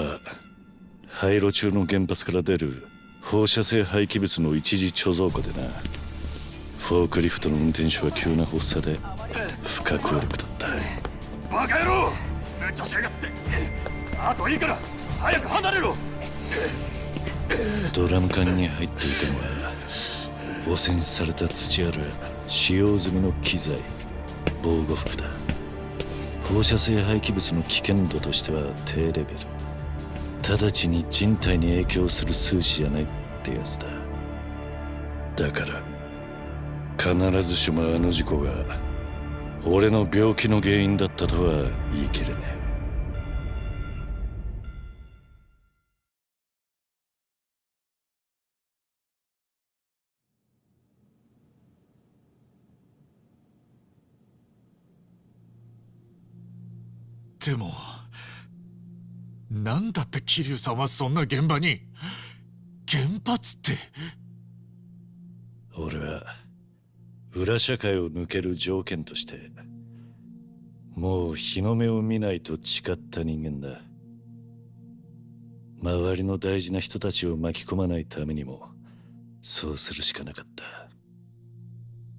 は廃炉中の原発から出る放射性廃棄物の一時貯蔵庫でな。フォークリフトの運転手は急な発作で不可抗力だった。バカ野郎！無茶しやがって！あといいから！早く離れろ！ドラム缶に入っていたのは汚染された土やら使用済みの機材防護服だ。放射性廃棄物の危険度としては低レベル直ちに人体に影響する数値じゃないってやつだ。だから必ずしもあの事故が俺の病気の原因だったとは言い切れねえ。んだって桐生さんはそんな現場に。原発って。俺は裏社会を抜ける条件としてもう日の目を見ないと誓った人間だ。周りの大事な人たちを巻き込まないためにもそうするしかなかった。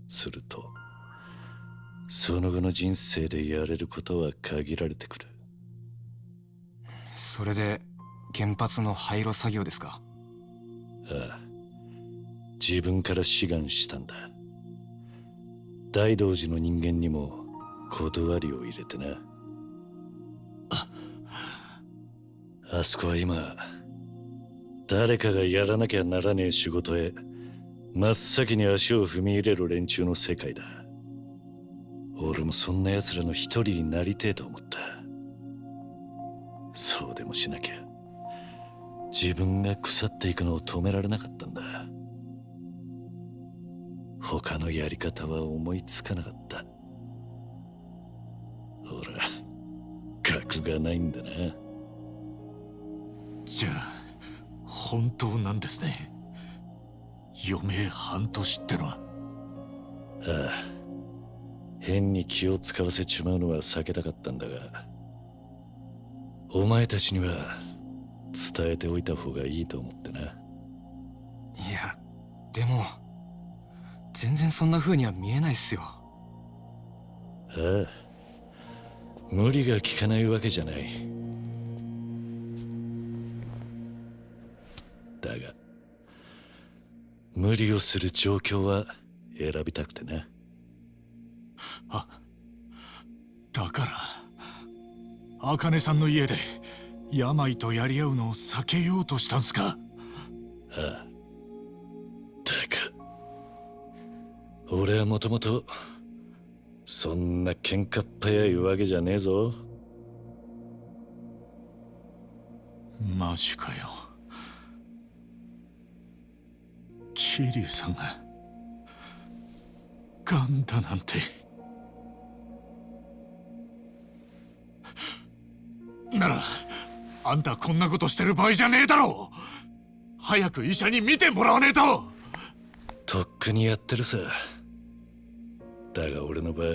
するとその後の人生でやれることは限られてくる。それで原発の廃炉作業ですか？ああ。自分から志願したんだ。大道寺の人間にも断りを入れてな。あそこは今誰かがやらなきゃならねえ仕事へ真っ先に足を踏み入れる連中の世界だ。俺もそんな奴らの一人になりてえと思った。そうでもしなきゃ。自分が腐っていくのを止められなかったんだ。他のやり方は思いつかなかった。ほら格がないんだな。じゃあ本当なんですね。余命半年ってのは。ああ。変に気を使わせちまうのは避けたかったんだがお前たちには伝えておいた方がいいと思ってな。いやでも全然そんな風には見えないっすよ。ああ。無理が効かないわけじゃない。だが無理をする状況は選びたくてな。あだから茜さんの家で病とやり合うのを避けようとしたんすか？ああ。だが俺はもともとそんな喧嘩っ早いわけじゃねえぞ。マジかよ。桐生さんがガンだなんてならあんたこんなことしてる場合じゃねえだろう。早く医者に見てもらわねえと。とっくにやってるさ。だが俺の場合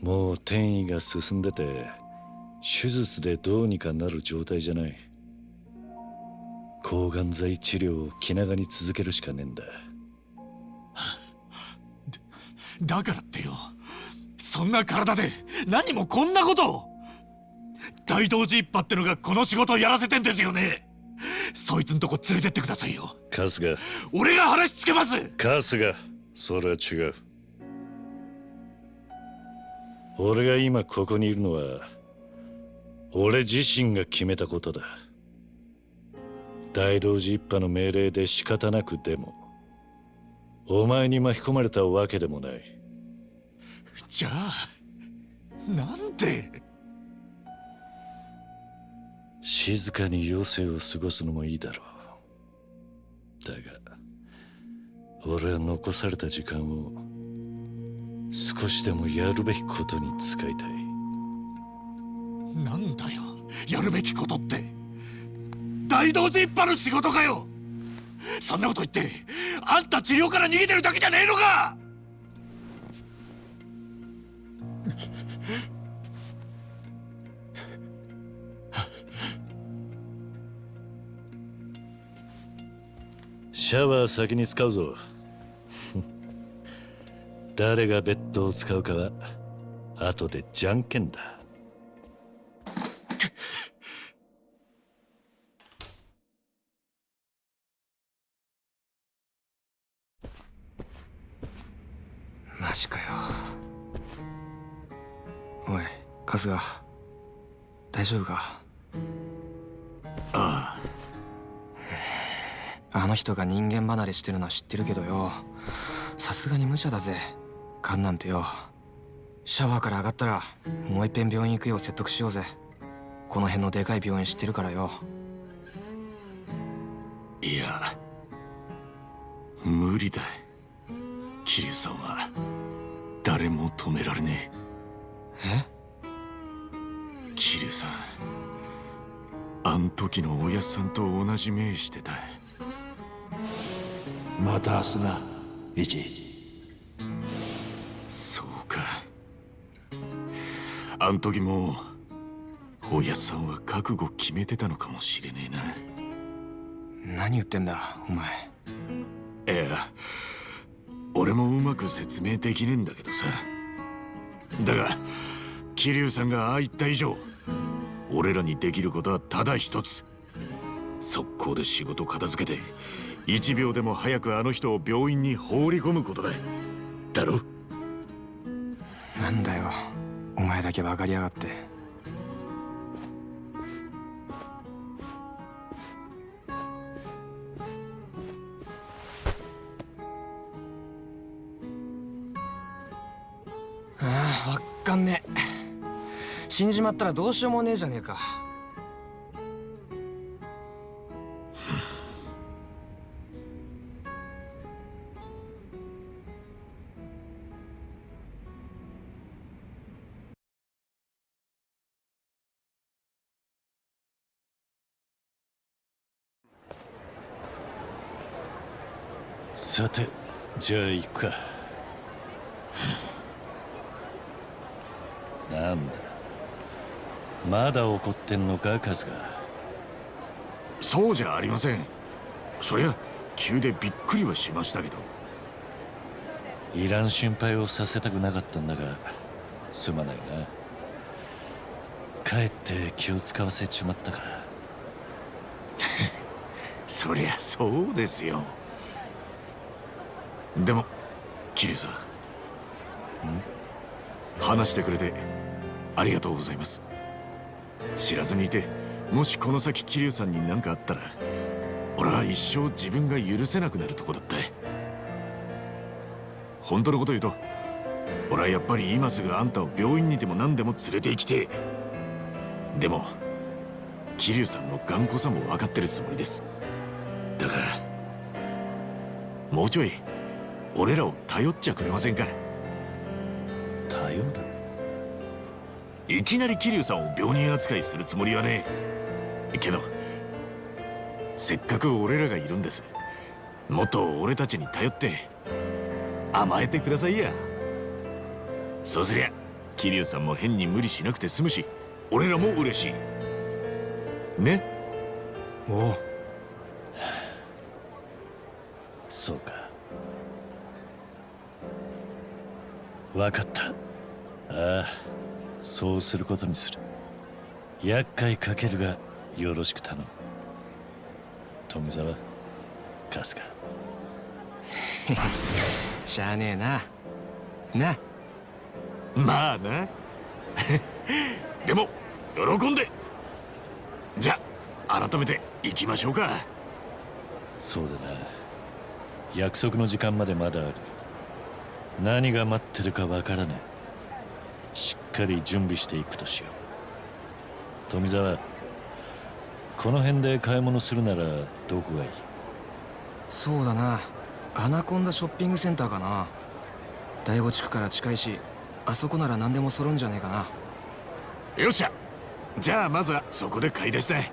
もう転移が進んでて手術でどうにかなる状態じゃない。抗がん剤治療を気長に続けるしかねえんだだからってよ。そんな体で何もこんなことを大道寺一派ってのがこの仕事をやらせてんですよね。そいつんとこ連れてってくださいよ。春日。俺が話つけます。春日。それは違う。俺が今ここにいるのは俺自身が決めたことだ。大同寺一派の命令で仕方なくでもお前に巻き込まれたわけでもない。じゃあなんで？静かに余生を過ごすのもいいだろう。だが俺は残された時間を少しでもやるべきことに使いたい。なんだよやるべきことって。大同寺一派の仕事かよ。そんなこと言ってあんた治療から逃げてるだけじゃねえのか！シャワー先に使うぞ。誰がベッドを使うかは後でじゃんけんだ。マジかよ。おい春日。大丈夫か？あの人が人間離れしてるのは知ってるけどよ。さすがに無茶だぜ。ガンなんてよ。シャワーから上がったらもう一遍病院行くよう説得しようぜ。この辺のでかい病院知ってるからよ。いや無理だ桐生さんは誰も止められねえ。え？桐生さんあん時のおやっさんと同じ目してたまた明日な一そうか。あん時もおやっさんは覚悟決めてたのかもしれねえな。何言ってんだお前。いや俺もうまく説明できねえんだけどさ。だが桐生さんがああ言った以上俺らにできることはただ一つ。速攻で仕事片付けて1秒でも早くあの人を病院に放り込むことだ。だろ？なんだよ。お前だけ分かりやがって。ああ分かんねえ。死んじまったらどうしようもねえじゃねえか。さてじゃあ行くか。なんだ。まだ怒ってんのかカズがそうじゃありません。そりゃ急でびっくりはしましたけど。いらん心配をさせたくなかったんだがすまないな。かえって気を使わせちまったか そりゃそうですよでも桐生さん。話してくれてありがとうございます。知らずにいてもしこの先桐生さんに何かあったら俺は一生自分が許せなくなるとこだった。本当のこと言うと俺はやっぱり今すぐあんたを病院にでも何でも連れて行きてでも桐生さんの頑固さも分かってるつもりです。だからもうちょい俺らを頼っちゃくれませんか？頼る？いきなり桐生さんを病人扱いするつもりはねえ。けどせっかく俺らがいるんです。もっと俺たちに頼って甘えてくださいや。そうすりゃ桐生さんも変に無理しなくて済むし俺らも嬉しい。ね？おう。そうか分かった。ああそうすることにする。厄介かけるがよろしく頼む。富澤春日 しゃあねえな。な。まあな。でも喜んで。じゃあ改めて行きましょうか。そうだな。約束の時間までまだある何が待ってるかわからない。しっかり準備していくとしよう。富澤この辺で買い物するならどこがいい？そうだな。アナコンダショッピングセンターかな。第五地区から近いしあそこなら何でも揃うんじゃねえかな。よっしゃ。じゃあまずはそこで買い出しだ時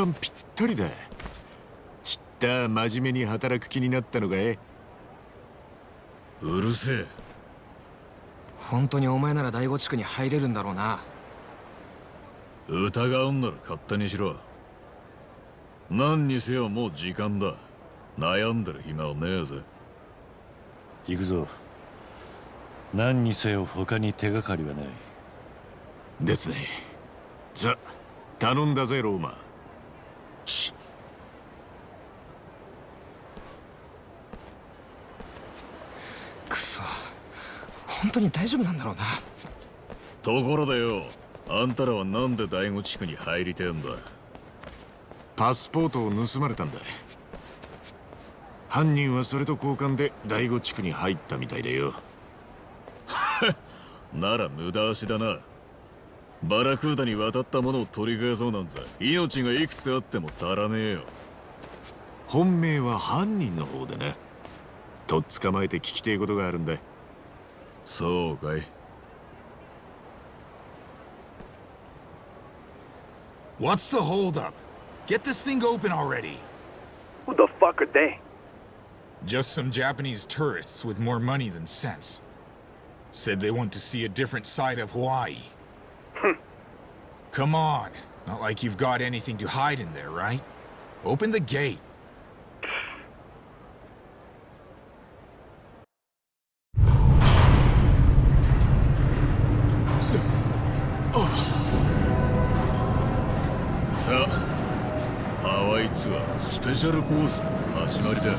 間ぴったりだ。ちった真面目に働く気になったのかい？うるせえ。本当にお前なら第五地区に入れるんだろうな。疑うんなら勝手にしろ。何にせよもう時間だ。悩んでる暇はねえぜ。行くぞ。何にせよ他に手がかりはない。ですね。さ頼んだぜローマし。くそ。本当に大丈夫なんだろうな。ところでよあんたらはなんで第五地区に入りてえんだ？パスポートを盗まれたんだ。犯人はそれと交換で第五地区に入ったみたいだよ。なら無駄足だなバラクーダに渡ったものを取り返そうなんざ命がいくつあっても足らねえよ本命は犯人の方でねとっ捕まえて聞きてえことがあるんだそうかい What's the holdup? Get this thing open already. Who the fuck are they? Just some Japanese tourists with more money than sense. Said they want to see a different side of Hawaii. Come on. Not like you've got anything to hide in there, right? Open the gate. さあハワイツアースペシャルコースの始まりだ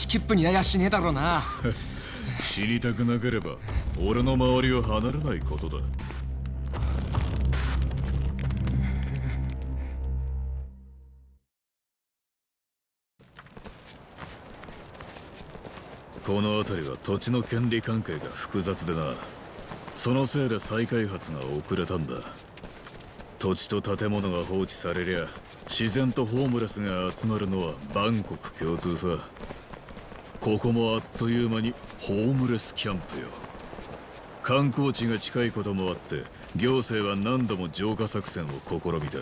片道切符にややしねえだろうな。知りたくなければ俺の周りを離れないことだ。この辺りは土地の権利関係が複雑でな。そのせいで再開発が遅れたんだ。土地と建物が放置されりゃ自然とホームレスが集まるのは万国共通さ。ここもあっという間にホームレスキャンプよ。観光地が近いこともあって行政は何度も浄化作戦を試みた。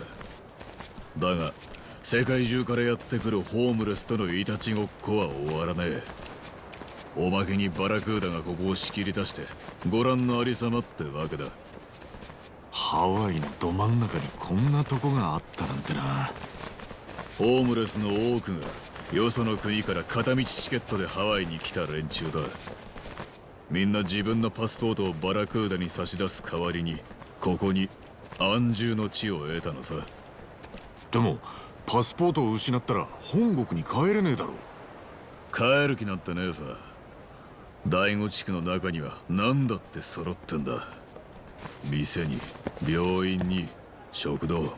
だが世界中からやってくるホームレスとのいたちごっこは終わらねえ。おまけにバラクーダがここを仕切り出してご覧のありさまってわけだ。ハワイのど真ん中にこんなとこがあったなんてな。ホームレスの多くがよその国から片道チケットでハワイに来た連中だ。みんな自分のパスポートをバラクーダに差し出す代わりにここに安住の地を得たのさ。でもパスポートを失ったら本国に帰れねえだろ帰る気なんてねえさ。第五地区の中には何だって揃ってんだ。店に病院に食堂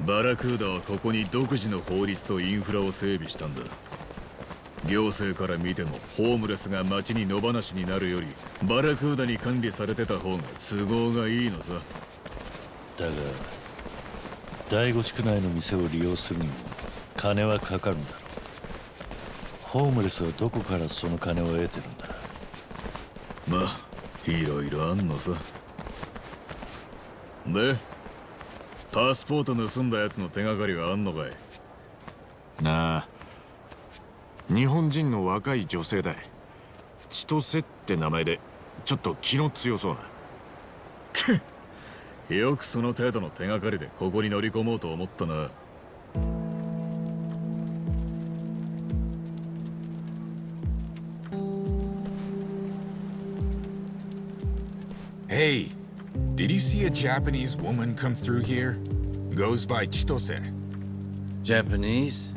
バラクーダはここに独自の法律とインフラを整備したんだ。行政から見てもホームレスが街に野放しになるよりバラクーダに管理されてた方が都合がいいのさ。だが第五地区内の店を利用するにも金はかかるんだろう。ホームレスはどこからその金を得てるんだ。まあいろいろあんのさ。でパスポート盗んだやつの手がかりはあんのかい？なあ。日本人の若い女性だ千歳って名前でちょっと気の強そうな。よくその程度の手がかりでここに乗り込もうと思ったな。Hey, did you see a Japanese woman come through here? Goes by Chitose. Japanese?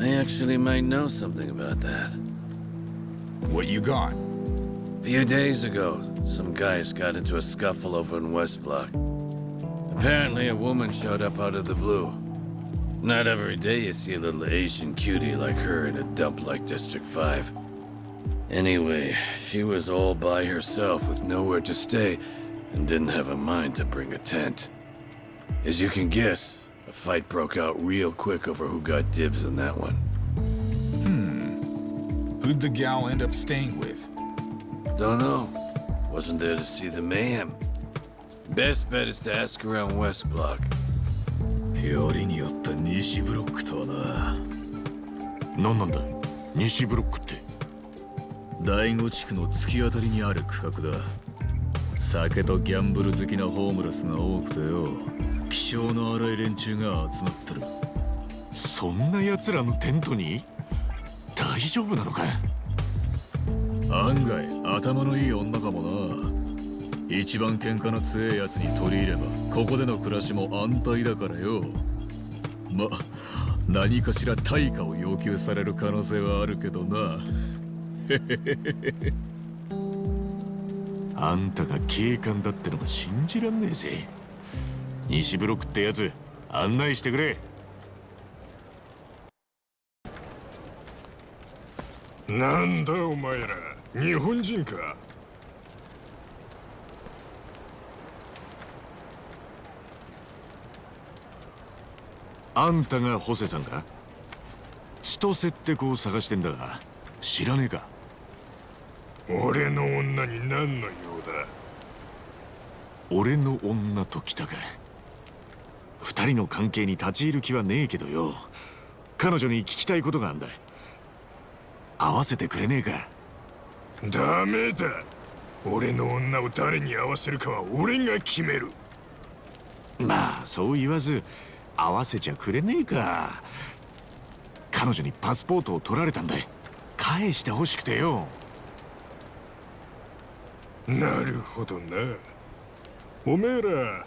I actually might know something about that. What you got? A few days ago, some guys got into a scuffle over in West Block. Apparently, a woman showed up out of the blue. Not every day you see a little Asian cutie like her in a dump like District 5. Anyway, she was all by herself with nowhere to stay and didn't have a mind to bring a tent. As you can guess, a fight broke out real quick over who got dibs on that one. Hmm. Who'd the gal end up staying with? Don't know. Wasn't there to see the mayhem. Best bet is to ask around West Block. よりによった西ブロックとはな何なんだ西ブロックって第五地区の突き当たりにある区画だ 酒とギャンブル好きなホームレスが多くてよ。気性の荒い連中が集まってる。そんな奴らのテントに？大丈夫なのか？案外頭のいい女かもな。一番喧嘩の強いやつに取り入ればここでの暮らしも安泰だからよ。ま何かしら対価を要求される可能性はあるけどなあんたが警官だってのが信じらんねえぜ。西ブロックってやつ案内してくれ。なんだお前ら。日本人か。あんたがホセさんか？千歳って子を探してんだが知らねえか？俺の女に何の用？だ。俺の女と来たか二人の関係に立ち入る気はねえけどよ。彼女に聞きたいことがあんだ会わせてくれねえか。ダメだ。俺の女を誰に会わせるかは俺が決める。まあそう言わず会わせちゃくれねえか。彼女にパスポートを取られたんだ返してほしくてよなるほどな。おめえら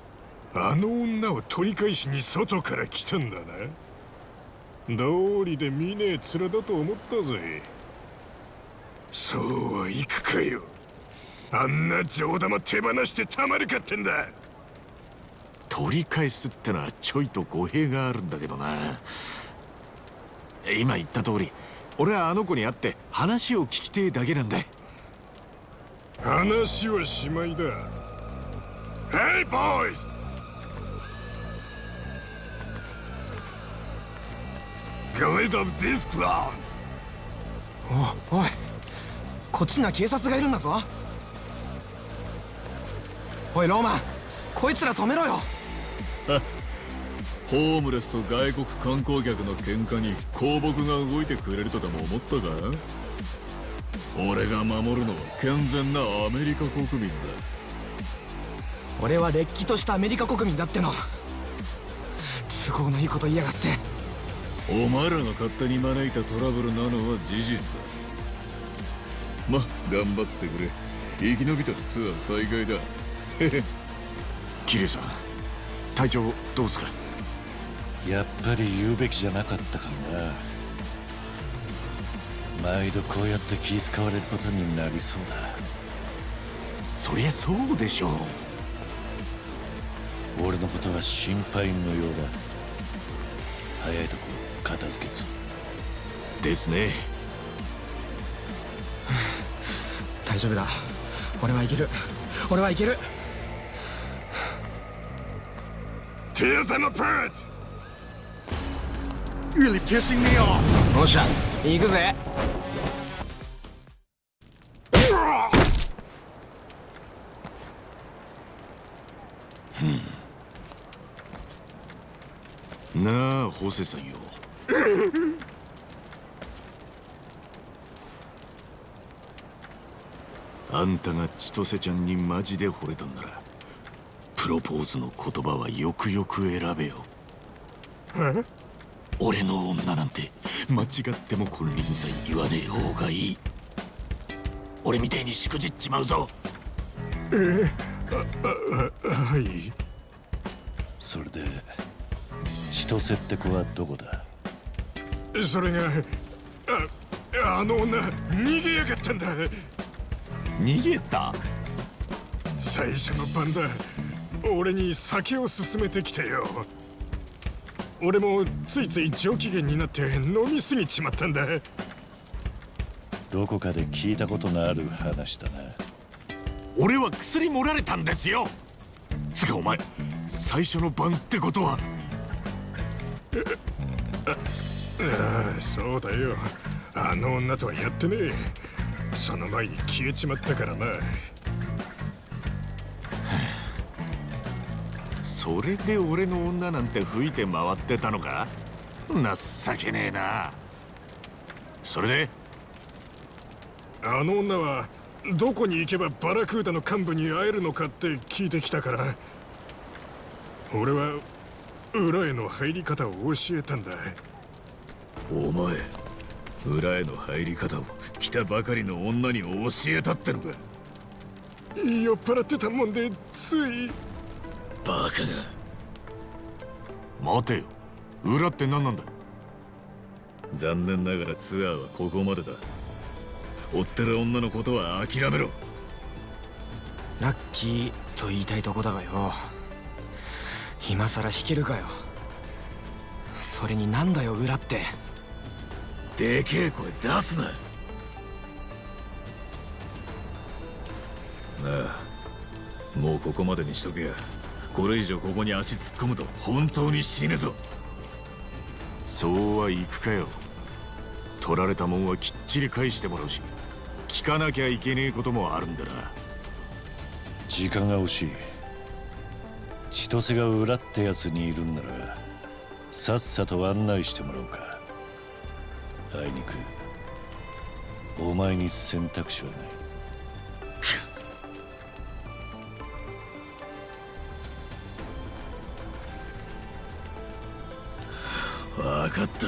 あの女を取り返しに外から来たんだな。道理で見ねえ面だと思ったぜ。そうはいくかよ。あんな上玉手放してたまるかってんだ。取り返すってのはちょいと語弊があるんだけどな。今言った通り俺はあの子に会って話を聞きてえだけなんだ話はしまいだ Hey boys! Get rid of these clowns! おおいこっちには警察がいるんだぞおいローマンこいつら止めろよ ホームレスと外国観光客の喧嘩に公僕が動いてくれるとでも思ったか？俺が守るのは健全なアメリカ国民だ。俺はれっきとしたアメリカ国民だっての。都合のいいこと言いやがって。お前らが勝手に招いたトラブルなのは事実だ。ま頑張ってくれ。生き延びたらツアー再開だ。キリュウさん体調どうすかやっぱり言うべきじゃなかったかな毎度こうやって気使われることになりそうだ。そりゃそうでしょう。俺のことは心配無用だ。早いとこ片付けずですね。大丈夫だ。俺はいける。俺はいける。Tear them apart! Really pissing me off! おっしゃ。行くぜ。なあホセさんよ。あんたが千歳ちゃんにマジで惚れたんならプロポーズの言葉はよくよく選べよ俺の女なんて間違っても金輪際言わねえ方がいい。俺みたいにしくじっちまうぞ。はい。それで千歳って子はどこだ？それがああの女逃げやがったんだ。逃げた？最初の晩だ。俺に酒を勧めてきてよ俺もついつい上機嫌になって飲みすぎちまったんだ。どこかで聞いたことのある話だな。俺は薬盛られたんですよ。つかお前最初の晩ってことは。ああそうだよ。あの女とはやってねえ。その前に消えちまったからなそれで俺の女なんて吹いて回ってたのか？情けねえな。それで？あの女はどこに行けばバラクーダの幹部に会えるのかって聞いてきたから俺は裏への入り方を教えたんだ。お前裏への入り方を来たばかりの女に教えたってのか？酔っ払ってたもんでついバカが。待てよ。裏って何なんだ？残念ながらツアーはここまでだ。追ってる女のことは諦めろ。ラッキーと言いたいとこだがよ。今さら弾けるかよ。それになんだよ裏って。でけえ声出すな。なあもうここまでにしとけやこれ以上ここに足突っ込むと本当に死ぬぞ。そうはいくかよ。取られたもんはきっちり返してもらうし聞かなきゃいけねえこともあるんだな。時間が惜しい。千歳が裏ってやつにいるんならさっさと案内してもらおうか。あいにくお前に選択肢はない分かった。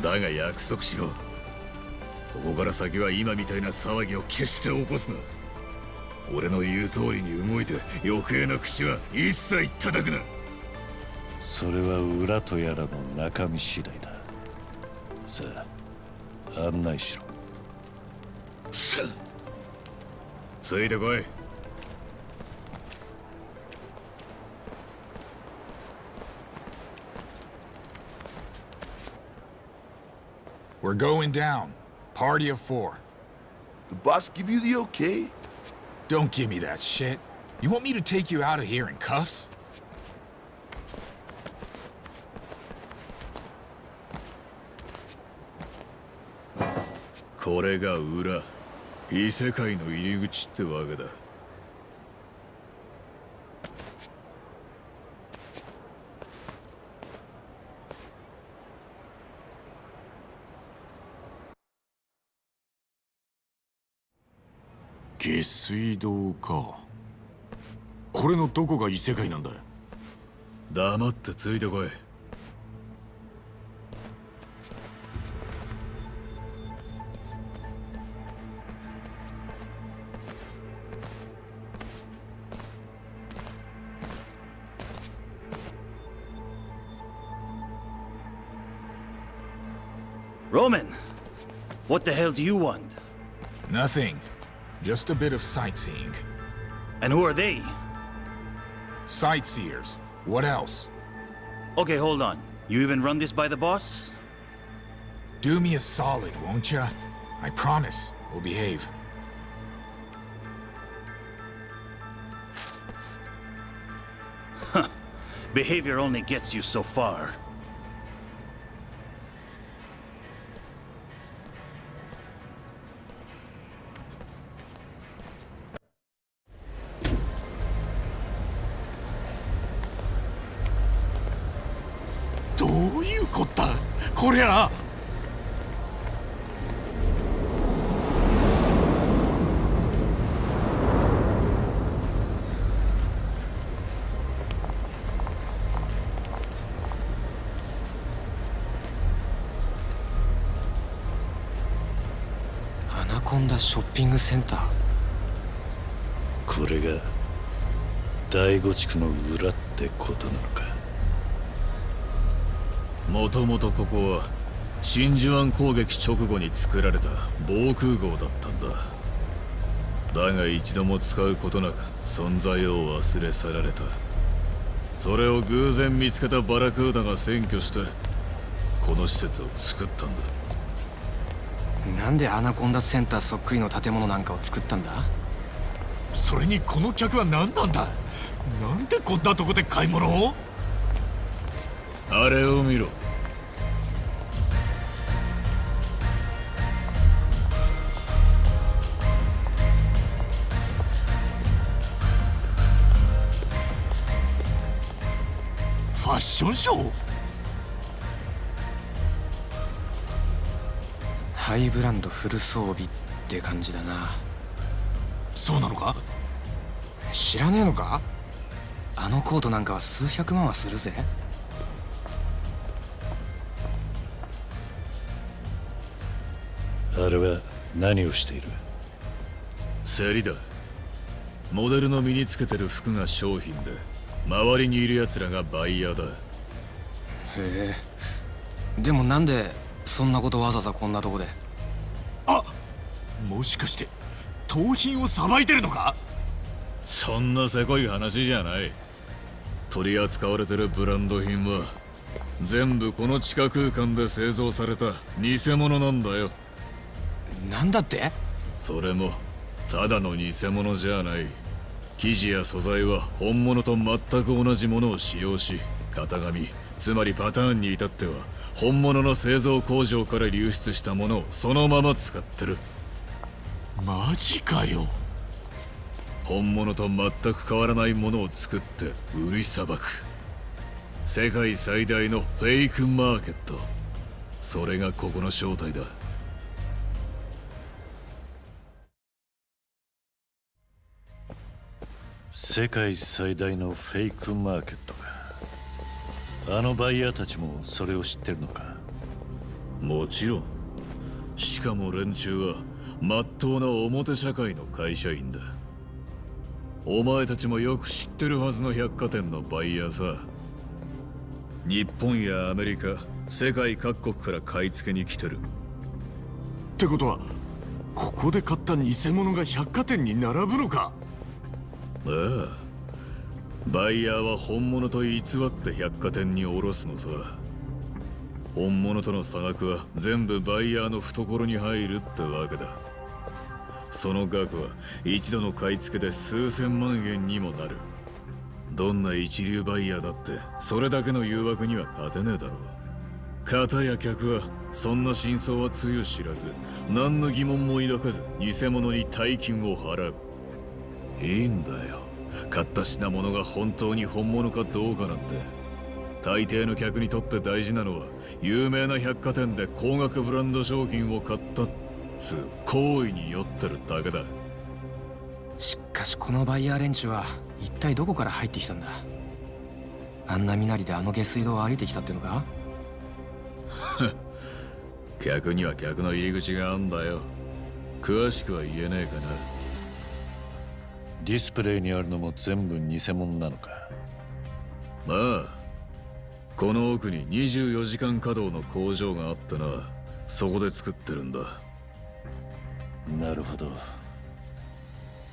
だが約束しろ。ここから先は今みたいな騒ぎを決して起こすな。俺の言う通りに動いて余計な口は一切叩くな。それは裏とやらの中身次第だ。さあ案内しろ。ついてこい We're going down. Party of four. The boss give you the okay? Don't give me that shit. You want me to take you out of here in cuffs? これが裏異世界の入り口ってわけだ 下水道かこれのどこが異世界なんだ黙ってついてこい Roman, what the hell do you want? Nothing. Just a bit of sightseeing. And who are they? Sightseers. What else? Okay, hold on. You even run this by the boss? Do me a solid, won't ya? I promise we'll behave. Behavior only gets you so far. こりゃ。アナコンダショッピングセンター？これが第五地区の裏ってことなのか。もともとここは真珠湾攻撃直後に作られた防空壕だったんだ。だが一度も使うことなく存在を忘れ去られた。それを偶然見つけたバラクーダが占拠してこの施設を作ったんだ。なんでアナコンダセンターそっくりの建物なんかを作ったんだ？それにこの客は何なんだ？なんでこんなとこで買い物を？あれを見ろッションショー？ハイブランドフル装備って感じだな。そうなのか？知らねえのか？あのコートなんかは数百万はするぜ。あれは何をしている？競りだ。モデルの身につけてる服が商品で周りにいる奴らがバイヤーだ。へえ。でもなんでそんなことわざわざこんなとこで？もしかして盗品をさばいてるのか？そんなせこい話じゃない。取り扱われてるブランド品は全部この地下空間で製造された偽物なんだよ。なんだって？それもただの偽物じゃない生地や素材は本物と全く同じものを使用し型紙つまりパターンに至っては本物の製造工場から流出したものをそのまま使ってる。マジかよ。本物と全く変わらないものを作って売りさばく。世界最大のフェイクマーケット。それがここの正体だ世界最大のフェイクマーケットか。あのバイヤーたちもそれを知ってるのか。もちろん。しかも連中はまっとうな表社会の会社員だ。お前たちもよく知ってるはずの百貨店のバイヤーさ。日本やアメリカ世界各国から買い付けに来てる。ってことはここで買った偽物が百貨店に並ぶのか？ああバイヤーは本物と偽って百貨店に卸すのさ。本物との差額は全部バイヤーの懐に入るってわけだ。その額は一度の買い付けで数千万円にもなる。どんな一流バイヤーだってそれだけの誘惑には勝てねえだろう。片や客はそんな真相はつゆ知らず何の疑問も抱かず偽物に大金を払う。いいんだよ。買った品物が本当に本物かどうかなんて。大抵の客にとって大事なのは有名な百貨店で高額ブランド商品を買ったっつう行為に酔ってるだけだ。しかしこのバイヤー連中は一体どこから入ってきたんだ？あんな身なりであの下水道を歩いてきたってのか？客には客の入り口があんだよ。詳しくは言えねえかなディスプレイにあるのも全部偽物なのか？ああこの奥に24時間稼働の工場があってな。そこで作ってるんだ。なるほど。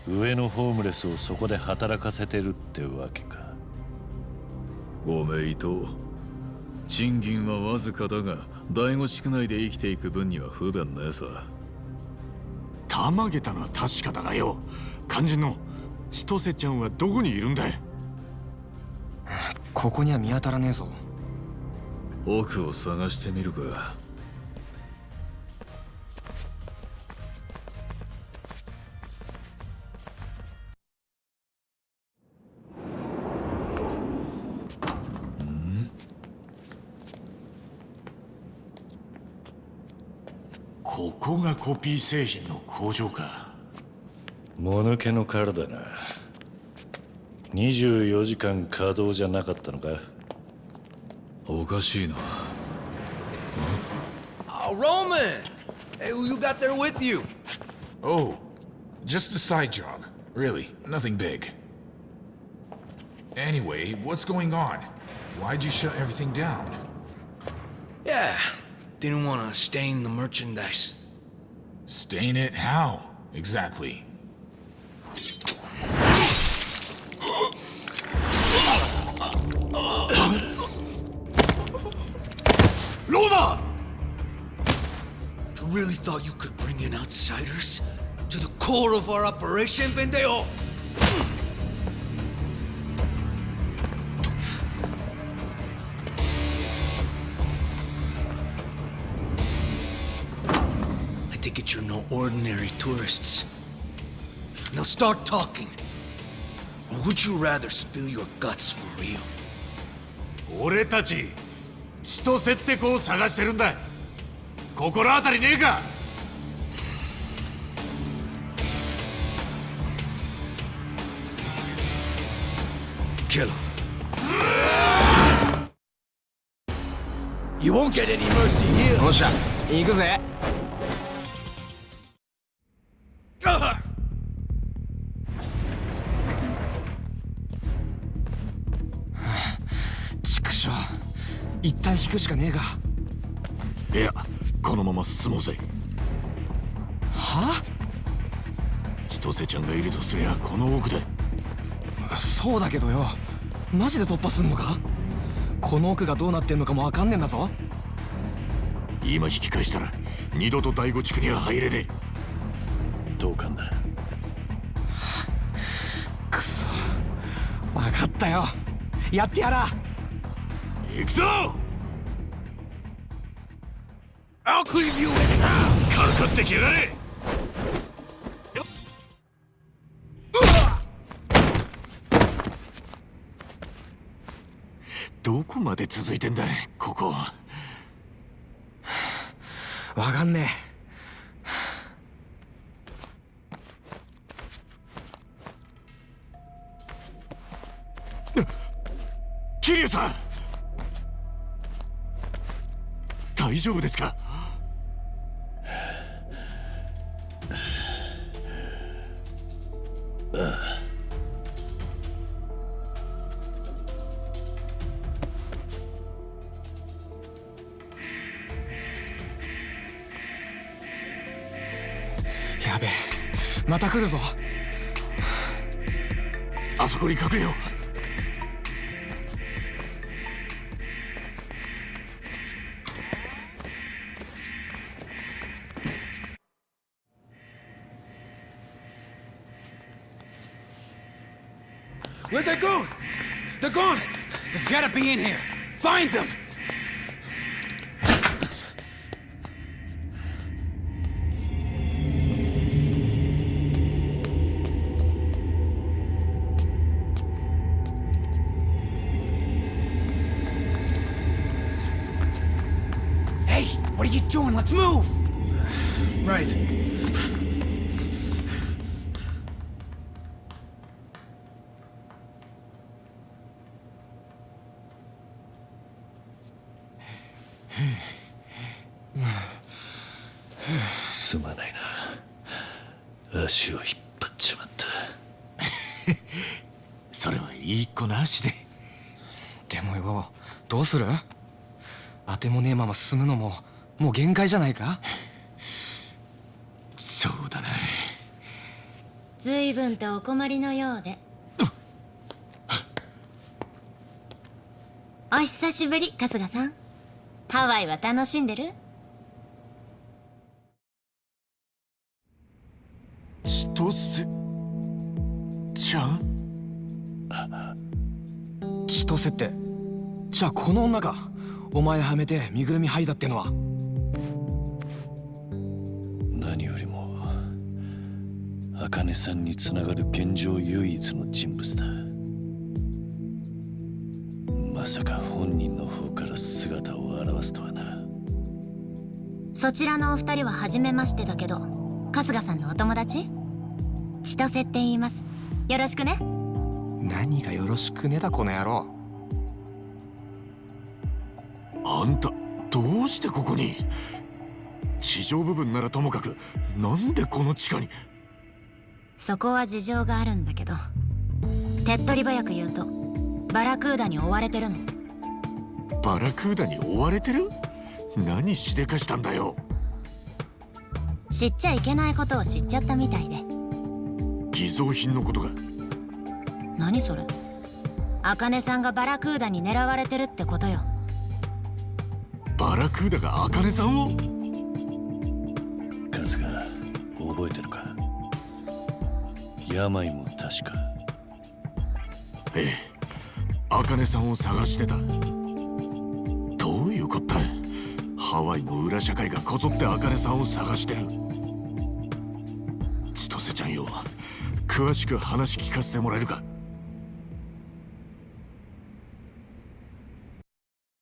上のホームレスをそこで働かせてるってわけか。ご名答賃金はわずかだが第五地区内で生きていく分には不便ねえさ。たまげたのは確かだがよ。肝心の千歳ちゃんはどこにいるんだい？ここには見当たらねえぞ。奥を探してみるか。ここがコピー製品の工場かもぬけの殻だな24時間稼働じゃなかったのかおかしいな Oh, Roman! Hey, who you got there with you? Oh, just a side job. Really, nothing big. Anyway, what's going on? Why'd you shut everything down? Yeah, didn't want to stain the merchandise. Stain it? How? Exactly. really thought you could bring in outsiders? To the core of our operation, pendejo? I take it you're no ordinary tourists. Now start talking. Or would you rather spill your guts for real? 俺たち千歳って子を探してるんだ 心当たりねえかよっしゃ、行くぜ。畜生、一旦引くしかねえが。いや。このまま進もうぜは？千歳ちゃんがいるとすりゃこの奥だそうだけどよ。マジで突破すんのか？この奥がどうなってんのかもわかんねえんだぞ。今引き返したら二度と第五地区には入れね同感だ。くそ。分かったよ。やってやら。え行くぞかかってきやがれ。どこまで続いてんだここ。わかんね桐生さん。大丈夫ですか？やべえ。また来るぞ。あそこに隠れよう。足を引っ張っちまった。それはいい子なしで。でもよどうする？当てもねえまま進むのももう限界じゃないか？そうだな。随分とお困りのようで。お久しぶり春日さん。ハワイは楽しんでる？千歳ちゃん千歳ってじゃあこの女かお前はめて身ぐるみ剥いだってのは？何よりも茜さんにつながる現状唯一の人物だ。まさか本人の方から姿を現すとはな。そそちらのお二人は初めましてだけど春日さんのお友達？千歳って言います。よろしくね。何がよろしくねだこの野郎。あんたどうしてここに？地上部分ならともかくなんでこの地下に？そこは事情があるんだけど手っ取り早く言うとバラクーダに追われてるの。バラクーダに追われてる？何しでかしたんだよ。知っちゃいけないことを知っちゃったみたいで偽造品のことが何それ。茜さんがバラクーダに狙われてるってことよ。バラクーダが茜さんを？春日覚えてるか？病も確か。ええ。茜さんを探してた。どういうこった？ハワイの裏社会がこぞって茜さんを探してる詳しく話聞かせてもらえるか？